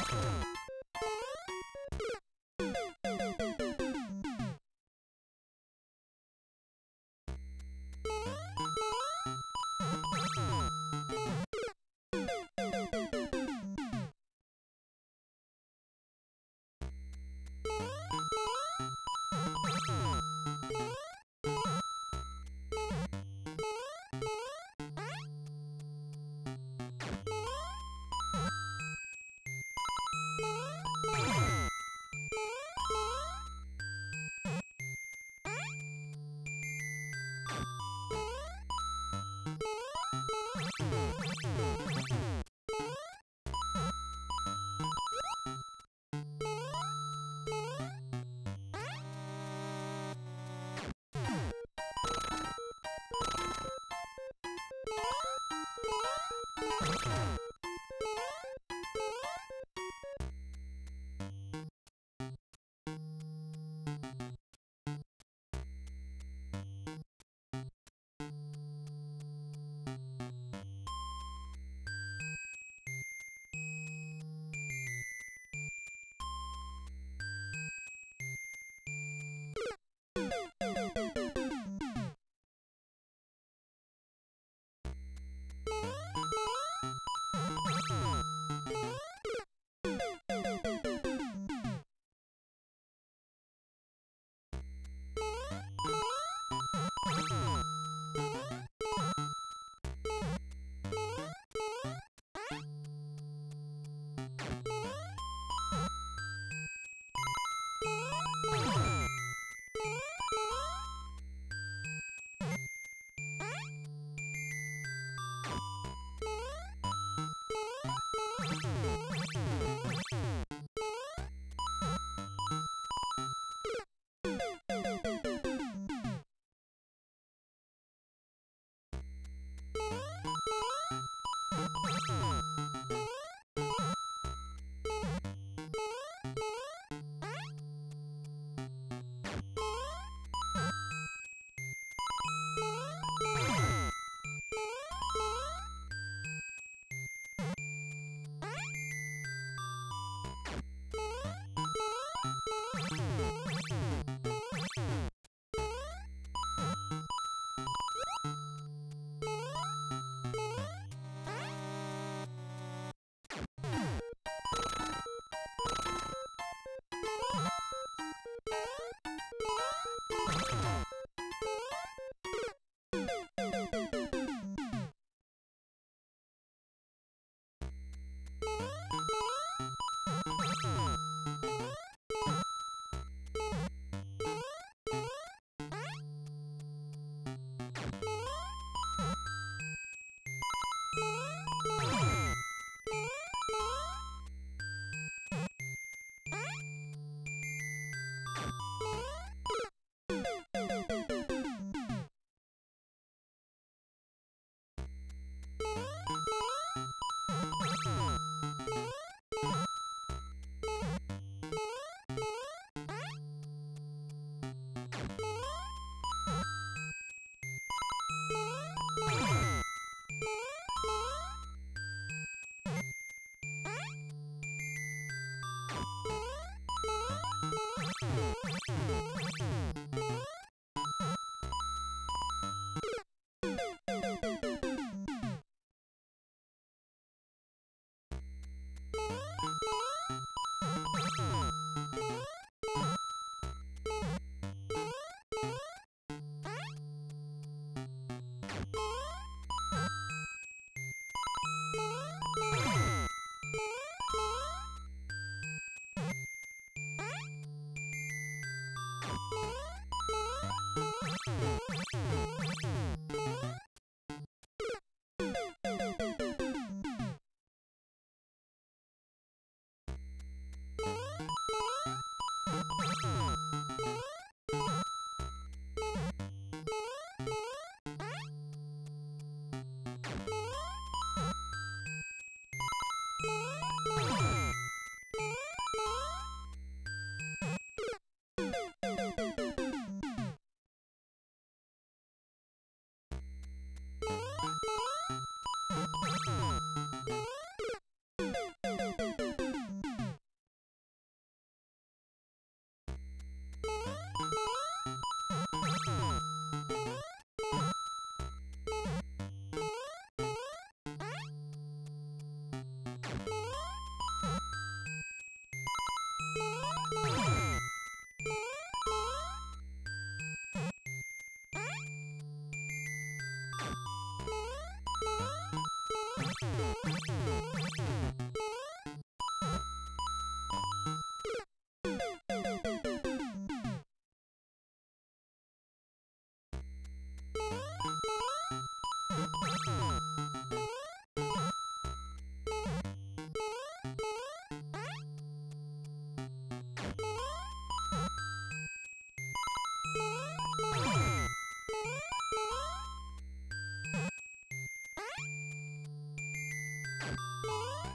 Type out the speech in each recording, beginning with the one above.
Okay. Bye.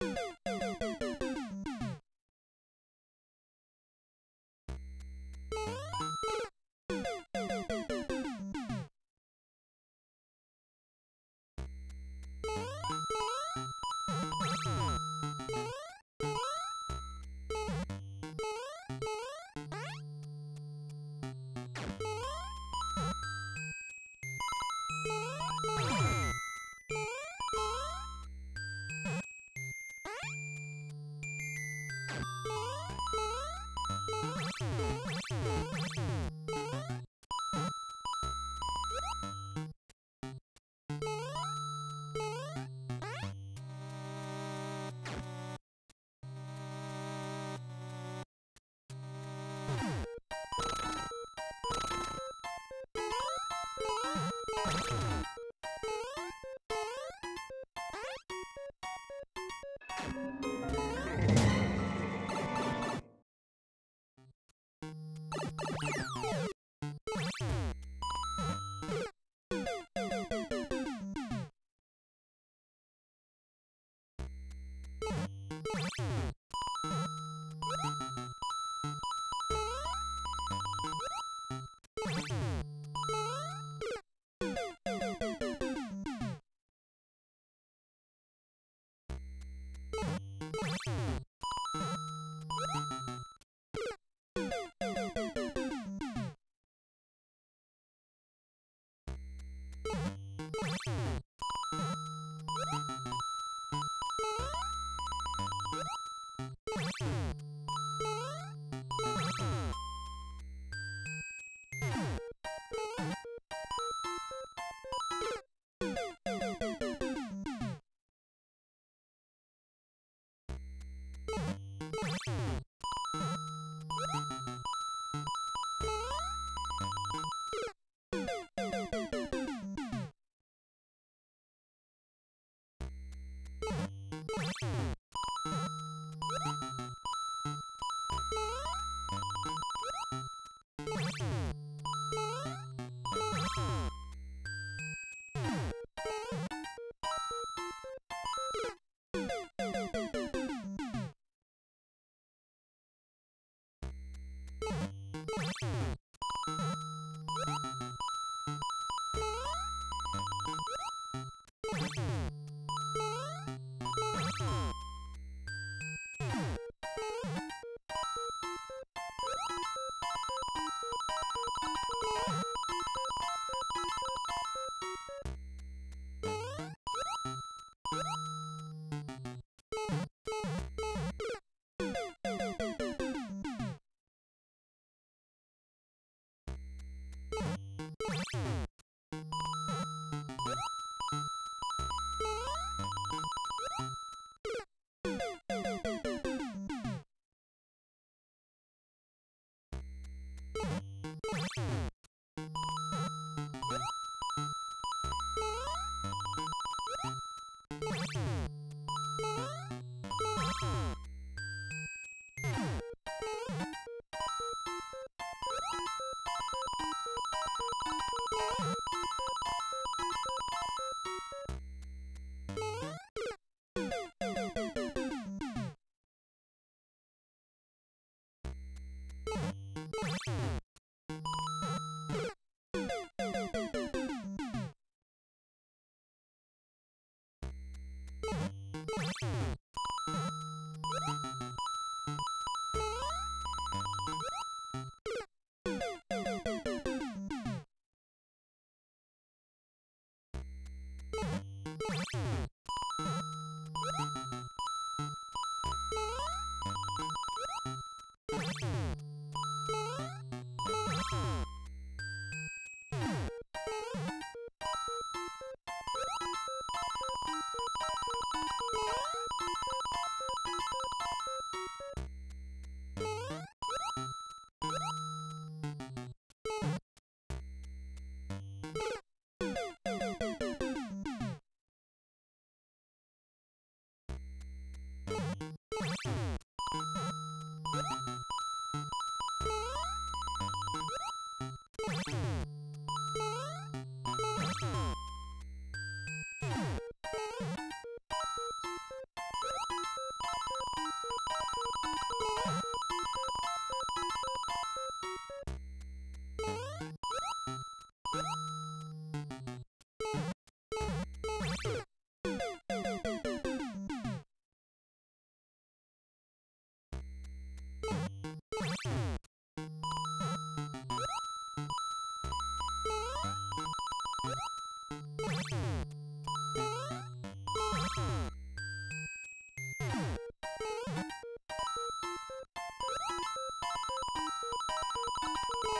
You you うん。Thank you.